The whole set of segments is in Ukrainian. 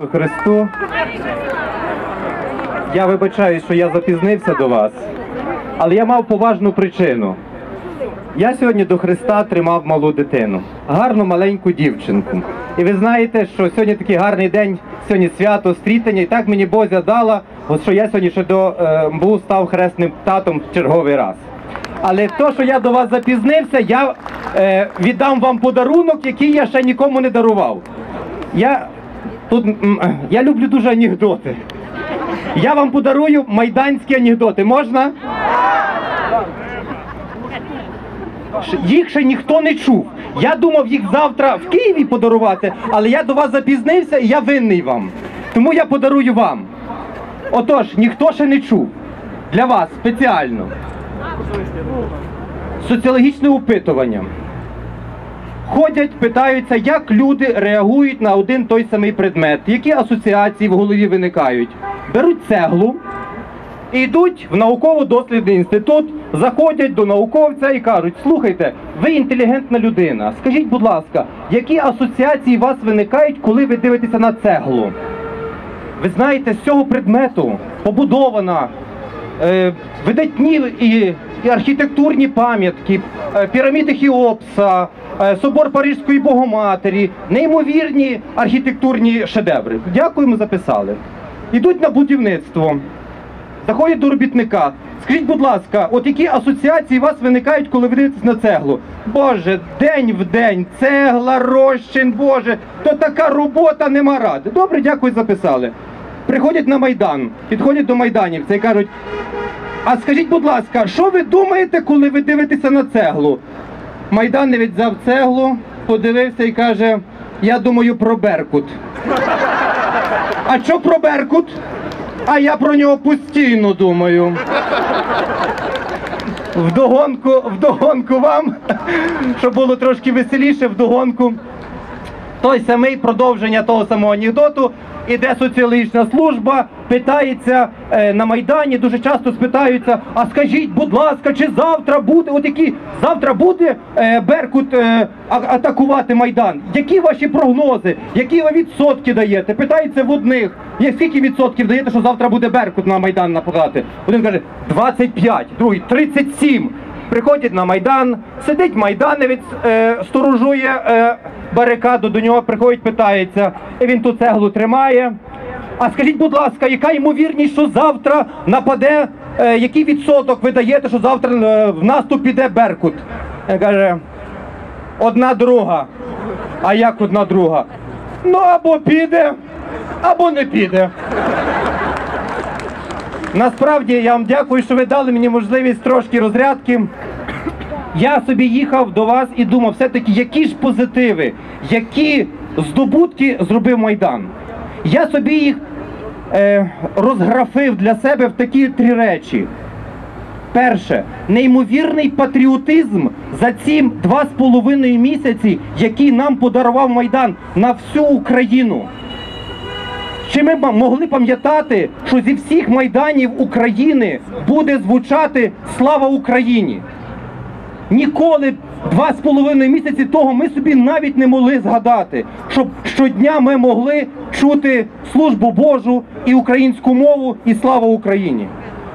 Ісусу Христу. Я вибачаю, що я запізнився до вас, але я мав поважну причину. Я сьогодні до Христа тримав малу дитину, гарну маленьку дівчинку. І ви знаєте, що сьогодні такий гарний день, сьогодні свято, стрітання, і так мені Бозя дала, що я сьогодні ще до е, МБУ став хресним татом в черговий раз. Але то, що я до вас запізнився, я е, віддам вам подарунок, який я ще нікому не дарував. Я тут я люблю дуже анекдоти. Я вам подарую майданські анекдоти. Можна? Їх ще ніхто не чув. Я думав їх завтра в Києві подарувати, але я до вас запізнився і я винний вам. Тому я подарую вам. Отож, ніхто ще не чув. Для вас спеціально. Соціологічне опитування. Ходять, питаються, як люди реагують на один той самий предмет, які асоціації в голові виникають. Беруть цеглу, і йдуть в науково-дослідний інститут, заходять до науковця і кажуть: слухайте, ви інтелігентна людина. Скажіть, будь ласка, які асоціації у вас виникають, коли ви дивитеся на цеглу? Ви знаєте, з цього предмету побудована е, видатні і, і архітектурні пам'ятки, е, піраміди Хіопса, собор Парижської Богоматері, неймовірні архітектурні шедеври. Дякуємо, записали. Ідуть на будівництво. Заходять до робітника. Скажіть, будь ласка, от які асоціації у вас виникають, коли ви дивитесь на цеглу? Боже, день в день, цегла, розчин, Боже, то така робота нема ради. Добре, дякую, записали. Приходять на Майдан, підходять до майданівця і кажуть: а скажіть, будь ласка, що ви думаєте, коли ви дивитеся на цеглу? Майданівець взяв цеглу, подивився і каже: Я думаю про Беркут. А що про Беркут? А я про нього постійно думаю. Вдогонку, вдогонку вам, щоб було трошки веселіше, вдогонку. Той самий продовження того самого анекдоту. Іде соціологічна служба, питається е, на Майдані, дуже часто спитаються, а скажіть, будь ласка, чи завтра буде, от які завтра буде е, Беркут е, а- атакувати Майдан? Які ваші прогнози? Які ви відсотки даєте? Питається в одних, є скільки відсотків даєте, що завтра буде Беркут на Майдан нападати? Один каже 25, другий 37. Приходять на Майдан, сидить майданевець, е, сторожує е, барикаду, до нього приходить, питається, і він ту цеглу тримає. А скажіть, будь ласка, яка ймовірність, що завтра нападе, е, який відсоток ви даєте, що завтра е, в наступ піде Беркут? Він каже, одна друга. А як одна друга? Ну або піде, або не піде. Насправді я вам дякую, що ви дали мені можливість трошки розрядки. Я собі їхав до вас і думав, все-таки які ж позитиви, які здобутки зробив Майдан. Я собі їх е, розграфив для себе в такі три речі. Перше, неймовірний патріотизм за ці два з половиною місяці, які нам подарував Майдан на всю Україну. Чи ми могли пам'ятати, що зі всіх майданів України буде звучати Слава Україні? Ніколи два з половиною місяці того ми собі навіть не могли згадати, щоб щодня ми могли чути службу Божу і українську мову, і слава Україні.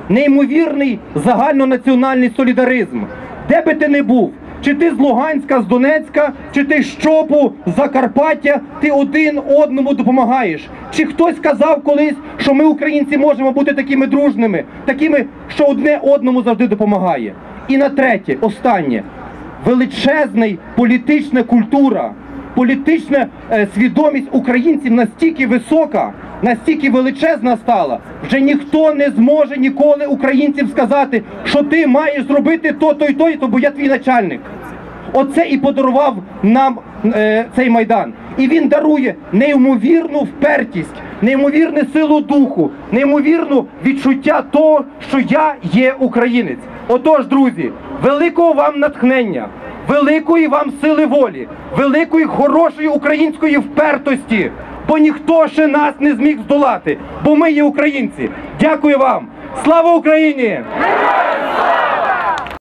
Неймовірний загальнонаціональний солідаризм. Де би ти не був, чи ти з Луганська, з Донецька, чи ти з Чопу, з Закарпаття, ти один одному допомагаєш. Чи хтось казав колись, що ми, українці, можемо бути такими дружними, такими, що одне одному завжди допомагає. І на третє, останнє, величезний політична культура, політична е, свідомість українців настільки висока, настільки величезна стала, вже ніхто не зможе ніколи українців сказати, що ти маєш зробити то, то то, і то, бо я твій начальник. Оце і подарував нам е, цей майдан. І він дарує неймовірну впертість, неймовірну силу духу, неймовірну відчуття того, що я є українець. Отож, друзі, великого вам натхнення, великої вам сили волі, великої хорошої української впертості, бо ніхто ще нас не зміг здолати, бо ми є українці. Дякую вам! Слава Україні!